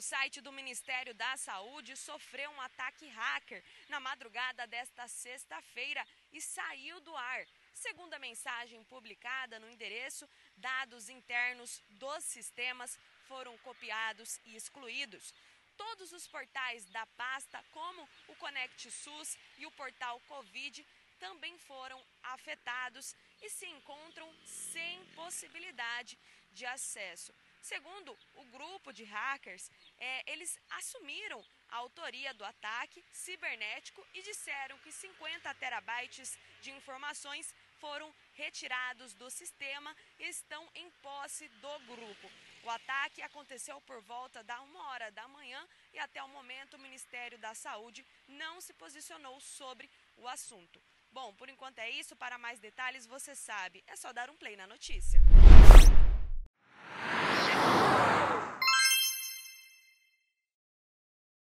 O site do Ministério da Saúde sofreu um ataque hacker na madrugada desta sexta-feira e saiu do ar. Segundo a mensagem publicada no endereço, dados internos dos sistemas foram copiados e excluídos. Todos os portais da pasta, como o Conect SUS e o portal Covid, também foram afetados e se encontram sem possibilidade de acesso. Segundo o grupo de hackers, é, eles assumiram a autoria do ataque cibernético e disseram que 50 terabytes de informações foram retirados do sistema e estão em posse do grupo. O ataque aconteceu por volta da uma hora da manhã e até o momento o Ministério da Saúde não se posicionou sobre o assunto. Bom, por enquanto é isso. Para mais detalhes, você sabe, é só dar um play na notícia.